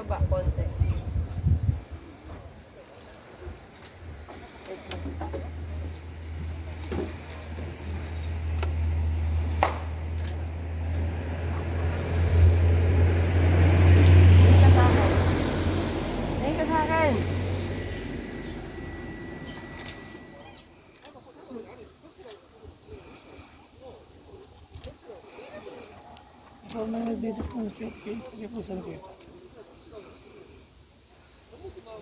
Pababa, konti. Sonra bir de son kez, bir de son kez.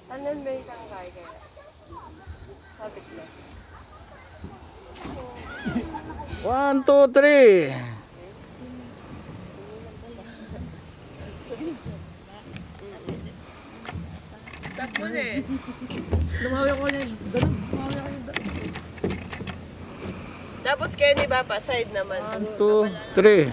Anan ba yung kaya kaya? Sabit na. One, two, three. Stop mo na eh. Lumawi ako niya. Ganun. Tapos kayo ni Papa, side naman. One, two, three.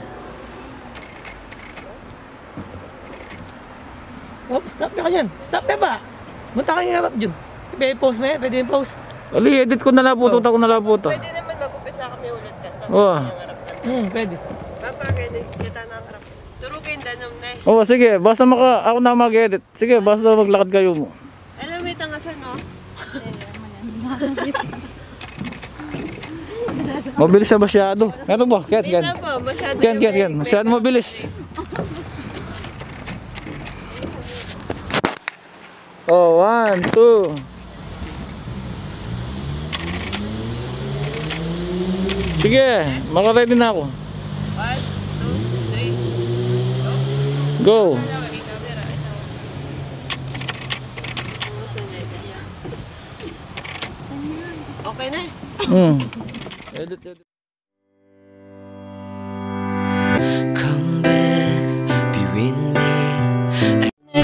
Oh, stop ka yan. Stop ka ba? Munta ka yung harap dyan. Pwede post mo yan. Pwede yung post. Ali, edit ko na lang po. Tuta ko na lang po to. Pwede naman mag-upisa kami ulit ka. Tapos Oh. yung harap ka. Hmm, pwede. Papa, kaya kita na ang harap. Turugin danom na eh. Oh, sige. Basta maka, ako na mag-edit. Sige, basta maglakad kayo mo. Alam mo yung tangasan, no? Mabilis siya masyado. Ano ba? Ken, Ken. Minsan po, masyado Ken, yung Ken, Ken. Masyado mabilis. Oh, one, two. Sige, makaready na ako. One, two, three. Go. Ayan. Okay na. Hmm. Edit, edit.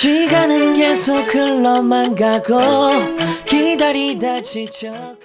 시간은 계속 흘러만 가고 기다리다 지쳐